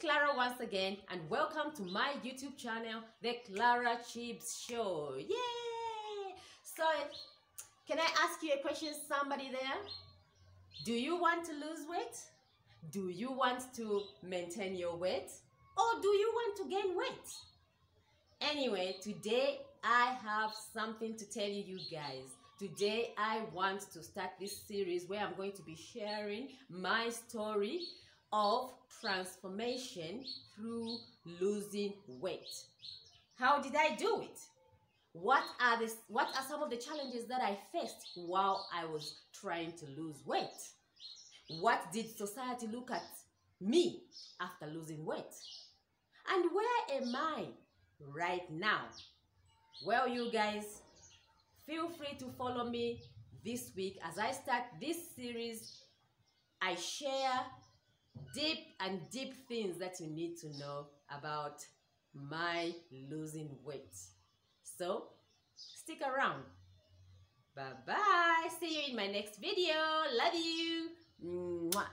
Clarah once again, and welcome to my YouTube channel, The Clarah Chips Show. Yay! So, can I ask you a question, somebody there? Do you want to lose weight? Do you want to maintain your weight? Or do you want to gain weight? Anyway, today I have something to tell you guys. Today I want to start this series where I'm going to be sharing my story of transformation through losing weight. How did I do it? What are the what are some of the challenges that I faced while I was trying to lose weight? What did society look at me after losing weight? And where am I right now? Well, you guys, feel free to follow me this week as I start this series. I share deep and deep things that you need to know about my losing weight. So stick around. Bye bye. See you in my next video. Love you. Mwah.